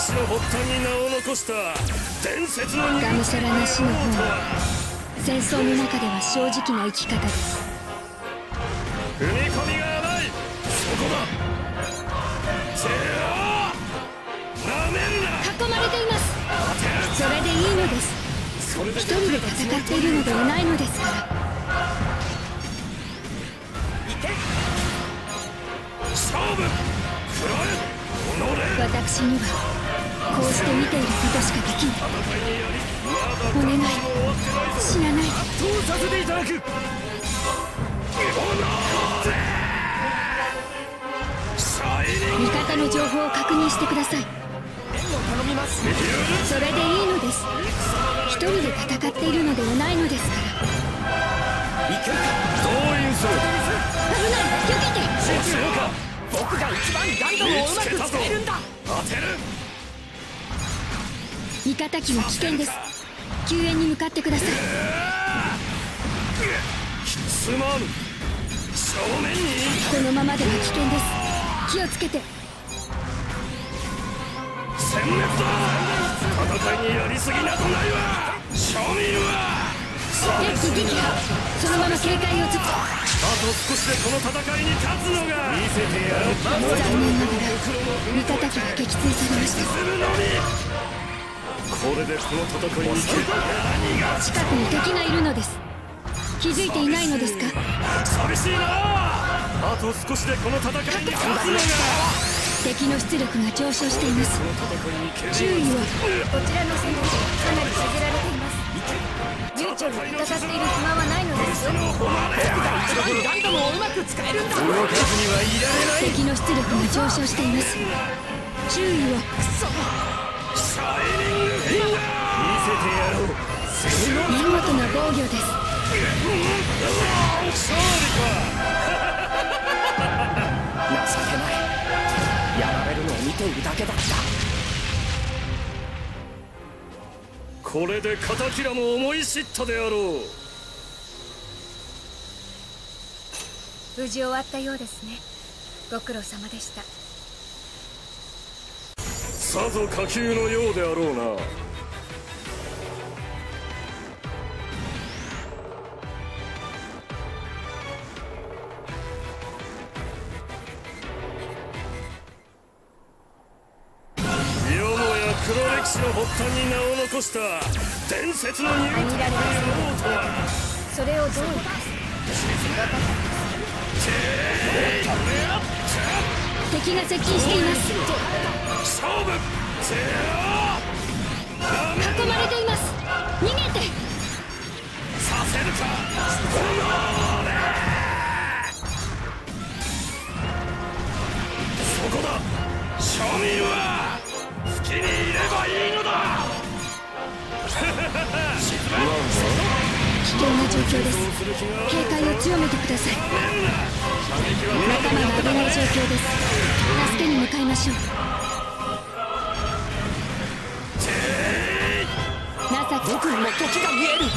黒歴史の発端に名を残した伝説のがむしゃらな死の方戦争の中では正直な生き方です踏み込みが甘いそこだ。せよなめんな囲まれていますそれでいいのです一人で戦っている。のではないのですから勝負私にはこうして見ていることしかできないお願い。死なないうさせていただく味方の情報を確認してください。それでいいのです。一人で戦っているのではないのですから。動員する危ない。避けて。僕が一番ガンダムをうまく使えるんだ。当てる味方機が危険です。救援に向かってください。すまん。正面に。このままでは危険です。気をつけて。殲滅だ戦いにやりすぎなどないわ。庶民は。敵撃破。そのまま警戒をつあと少しでこの戦いに勝つのが。見せてやる。残念ながら味方機が撃墜されましたれでこの戦いに決何が近くに敵がいるのです。気づいていないのですか？寂しいな。あと少しでこの戦いに勝つのが。敵の出力が上昇しています。注意を。こちらの戦闘かなり削られています。悠長に戦っている暇はないのですよ。一番ガンダムをうまく使えるんだ動かずにはいられない敵の出力が上昇しています。注意を。せてやろう見事な防御です勝利か情けないやられる。のを見ている。だけだったこれで敵らも思い知ったであろう無事終わったようですねご苦労様でしたさぞ下級のようであろうな歴史の発端に名を残した伝説のニュータイプ野郎とは？それをどう生かす。敵が接近しています。勝負囲まれています逃げてさせる。か警戒を強めてください。仲間が危ない状況です。助けに向かいましょう。情け僕にも時が見える。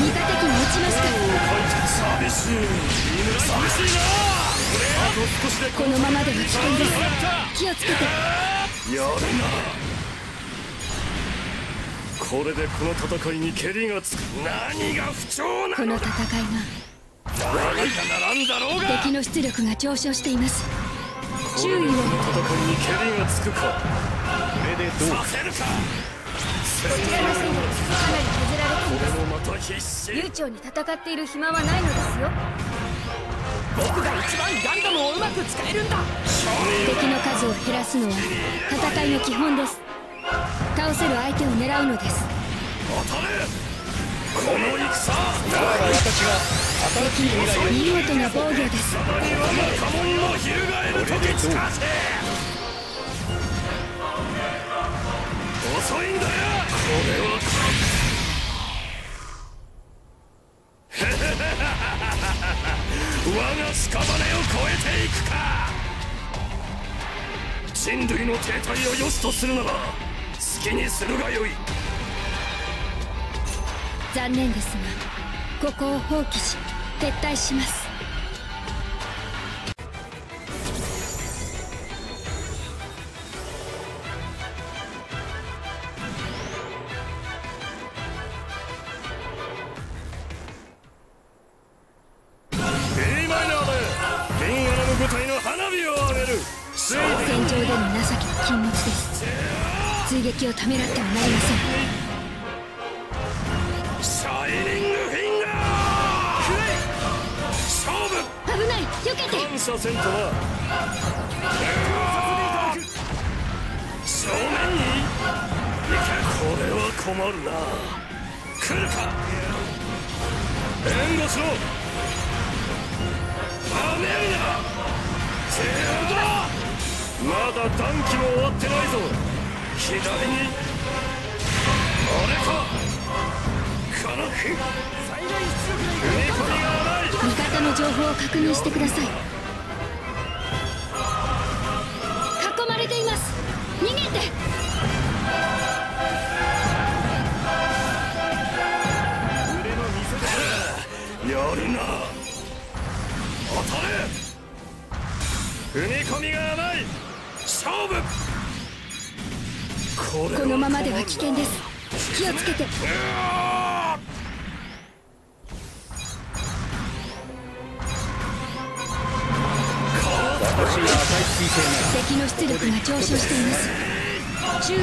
味方機が落ちました寂しい寂しいなこのままでは危険です。気をつけて。やるなこれでこの戦いにケリがつく。何が不調なこの戦い我がならんだろうが。が敵の出力が上昇しています。これでこの戦いにケリがつくか。これでどうさせるかこちらの戦力かなり削られていこまれもまた必死。す悠長に戦っている暇はないのですよ僕が一番ガンダムをうまく使えるんだ。敵の数を減らすのは戦いの基本です倒せる相手を狙うのです。当たれこの戦敵見事な防御です貴様には若者の翻る。時つかせ遅いんだよ。これは我が屍を越えていくか人類の停滞を良しとする。なら好きにするがよい。残念ですがここを放棄し撤退します。戦場での情け禁物です。追撃をためらってはなりません。シャイニングフィンガー！勝負危ない！避けて！感謝せんとな正面に。いけこれは困るな。来るか？援護しろ！なめるなせやまだ暖気も終わってないぞ左に俺とこの踏み込みがない味方の情報を確認してください。囲まれています。逃げて。ままでは危険です。気をつけて。敵の出力が上昇しています。注意を。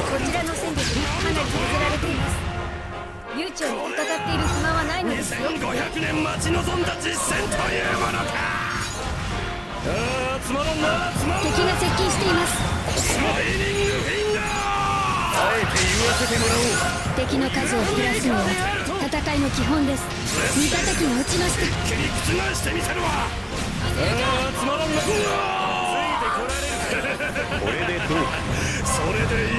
こちらの戦力かなり削られています。悠長に戦っている暇はないのですよ。2500年待ち望んだ実戦というものか。ああつまらんな。敵が接近していますシャイニングフィンガーあえて言わせてもらおう。敵の数を減らすのは戦いの基本です。味方機が落ちました。切り覆してみせるわ。ああつまらんなこれでどうそれでいい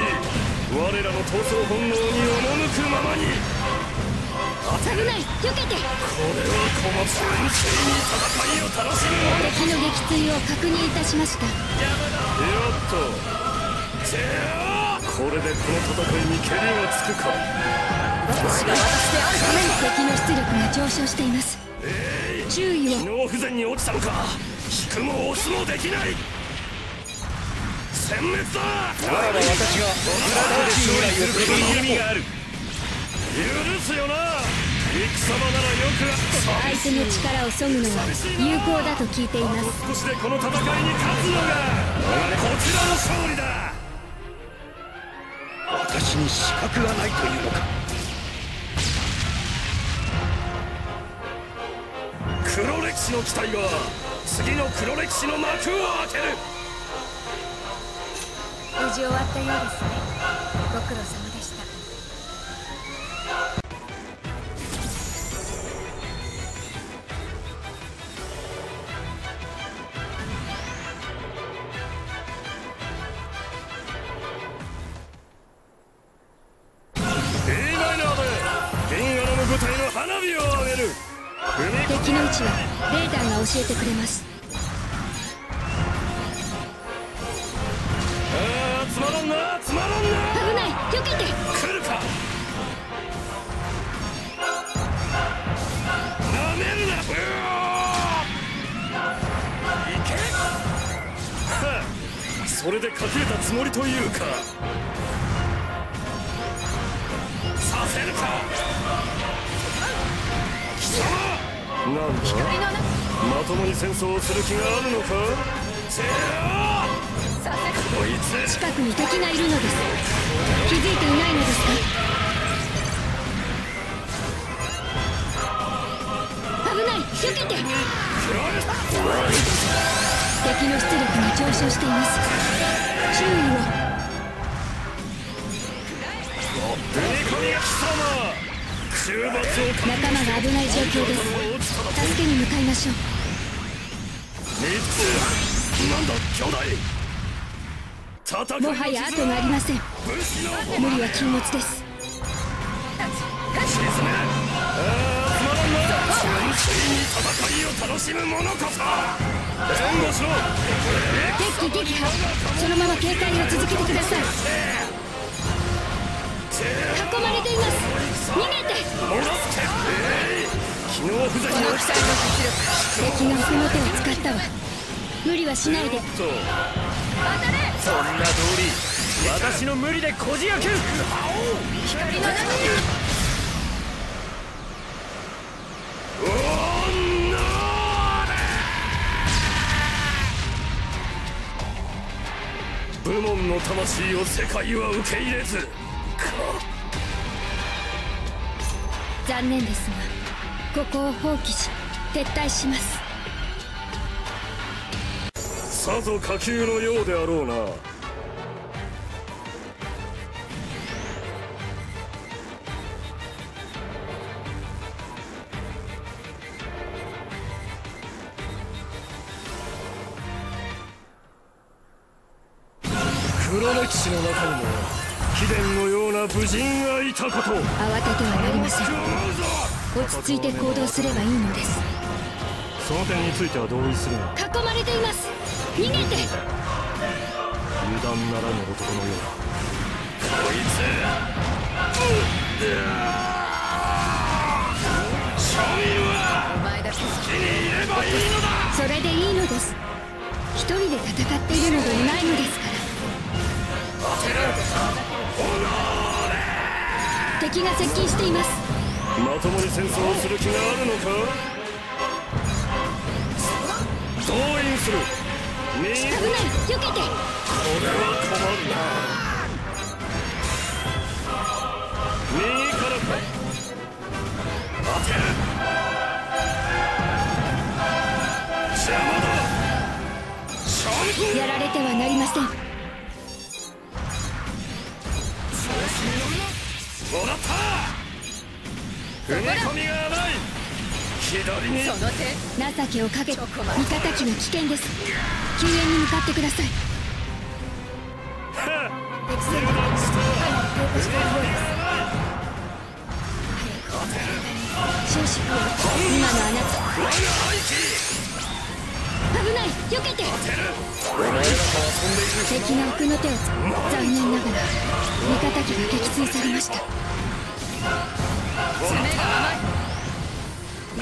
我らの闘争本能に赴くままに危ない避けてこれは困った純粋に戦いを楽しむ。敵の撃墜を確認いたしました。よっとせやこれでこの戦いにけりがつくか。私が私であるために敵の出力が上昇しています。注意を。機能不全に落ちたのか。引くも押すもできない。殲滅だ。ならば私が素晴らしい未来をくれる意味がある。許すよな戦場ならよく相手の力をそぐのは有効だ。と聞いています少しでこの戦いに勝つのがこちらの勝利だ。私に資格がないというのか。黒歴史の機体が次の黒歴史の幕を開ける。無事終わったようですね。ご苦労様でした。えてくれます。あーつまらんなつまらんな。危ない避けて。来るか。なめるなういけ。それで隠れたつもりというか。させるか。貴様。なんだ？まともに戦争をする気があるのか？こいつ。近くに敵がい。るのです気づいて。いないのですか危ない。避けて。敵の出力が上昇しています注意を仲間が危ない状況です。助けに向かいましょうなんだ兄弟。もはや後がありません無理は禁物です。沈めああつまらんな純粋に戦いを楽しむ者こそ援護しろ敵機撃破そのまま警戒を続けてください。囲まれています。逃げて。機能不全に落ちた敵が奥の手を使ったわ。無理はしないで。とそんな通り私の無理でこじ開ける。光の中におんのーれ門の魂を世界は受け入れず。か。残念ですがここを放棄し撤退します。さぞ下級のようであろうな。黒歴史の中にも貴殿のような武人がいたこと。を慌ててはなりません落ち着いて行動すればいいのです。その点については同意するが囲まれています。逃げて。油断ならぬ男のようだ。こいつ。庶民はお前だけ好きにいればいいのだ。それでいいのです。一人で戦っているのではないのですから。敵が接近していますまともに戦争をする気があるのか？動員する。危ない避けて。れは困るな。右からか当て。る邪魔だ。勝負。やられてはなりません。もらった踏み込みが甘い。左に。その手情けをかけ味方機の危険です。救援に向かってください。敵戦かなり低下している。ようです終始不安今のあなた危ない避けて敵の奥の手を残念ながら味方機が撃墜されました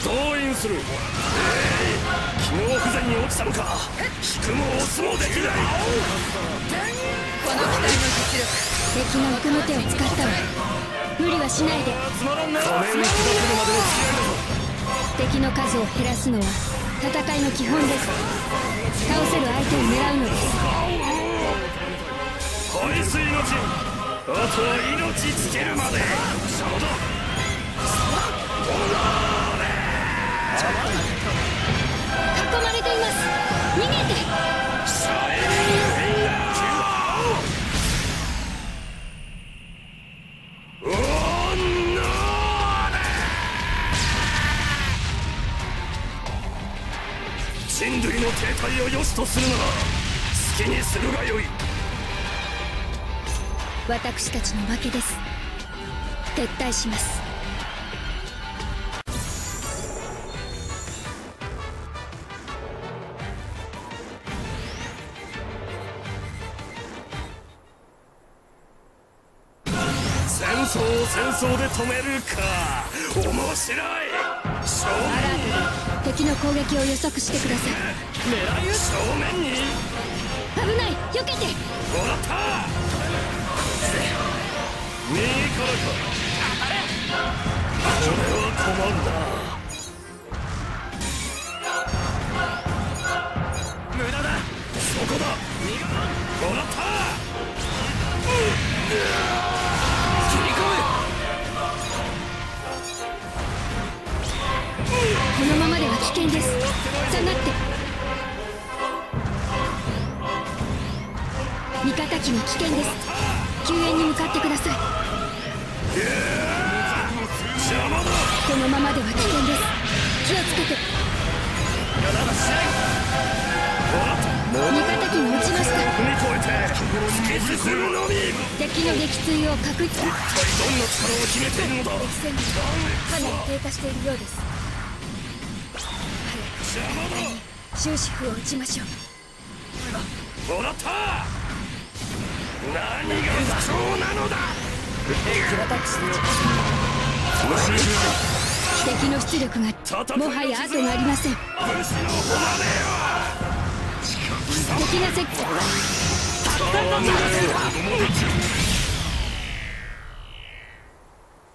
動員する。えい機能不全に落ちたのか。引くも押すもできない。この機体の実力。敵の奥の手を使ったわ無理はしないで。つまらんな画面に砕けるまでの付き合い敵の数を減らすのは戦いの基本です。倒せる相手を狙うのです。排水の陣あとは命つけるまでまれています逃げて人類の停滞を良しとするなら好きにするがよい私たちの負けです撤退します争を戦争で止めるか。面白い。正アラートで敵の攻撃を予測して。ください面正面に危ない。避けて。もら。った右からかこれは困るな 険です。下がって。味方機が危険です。救援に向かってください。む邪魔だこのままでは危険です。気をつけて。味方機が落ちました。敵の撃墜を確実一体どんな力を秘めているのだ。敵戦力がかなり低下しているようです終止符を打ちましょう。もらった。何が不調なのだ。敵の出力がもはや後がありません。敵が接近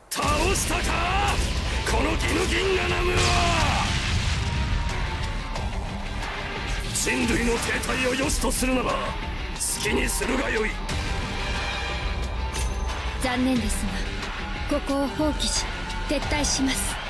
倒したか？このギヌギンガナムは人類の停滞を良しとするなら好ききにするがよい。残念ですがここを放棄し撤退します。